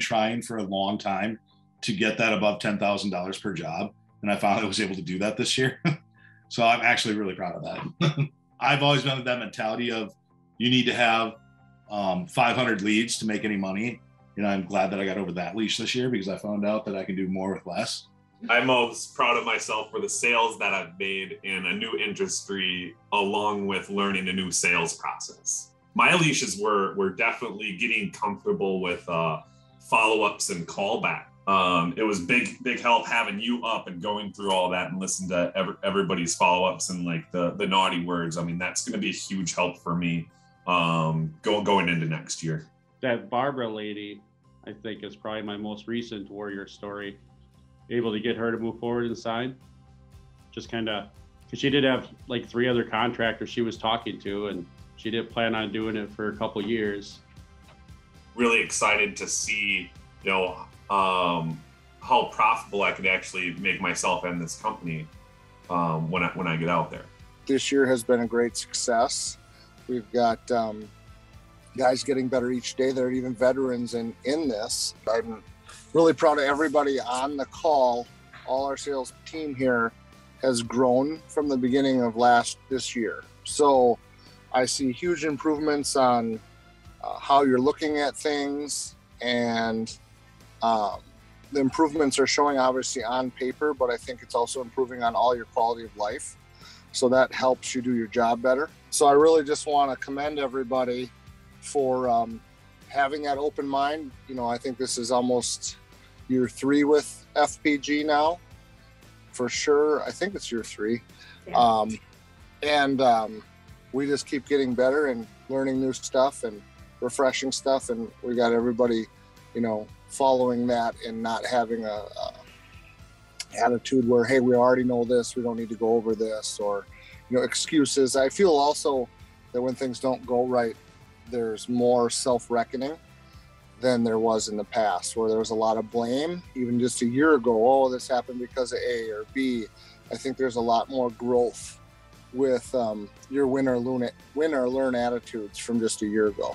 trying for a long time to get that above $10,000 per job. And I finally was able to do that this year. so I'm actually really proud of that. I've always been of that mentality of you need to have um, 500 leads to make any money. Know, I'm glad that I got over that leash this year because I found out that I can do more with less. I'm most proud of myself for the sales that I've made in a new industry, along with learning a new sales process. My leashes were were definitely getting comfortable with uh, follow-ups and callback. Um, it was big big help having you up and going through all that and listen to every, everybody's follow-ups and like the the naughty words. I mean, that's going to be a huge help for me um, going going into next year. That Barbara lady, I think, is probably my most recent warrior story. Able to get her to move forward and sign, just kind of because she did have like three other contractors she was talking to, and she didn't plan on doing it for a couple years. Really excited to see, you know, um, how profitable I could actually make myself and this company um, when I when I get out there. This year has been a great success. We've got um, guys getting better each day. There are even veterans in in this. I'm really proud of everybody on the call. All our sales team here has grown from the beginning of last this year. So I see huge improvements on uh, how you're looking at things and um, the improvements are showing obviously on paper, but I think it's also improving on all your quality of life. So that helps you do your job better. So I really just want to commend everybody for um, having that open mind. You know, I think this is almost year three with FPG now, for sure. I think it's year three. Yeah. Um, and um, we just keep getting better and learning new stuff and refreshing stuff. And we got everybody, you know, following that and not having a, a attitude where hey we already know this we don't need to go over this or you know excuses. I feel also that when things don't go right there's more self-reckoning than there was in the past where there was a lot of blame. Even just a year ago oh this happened because of a or b. I think there's a lot more growth with um, your win or win or learn attitudes from just a year ago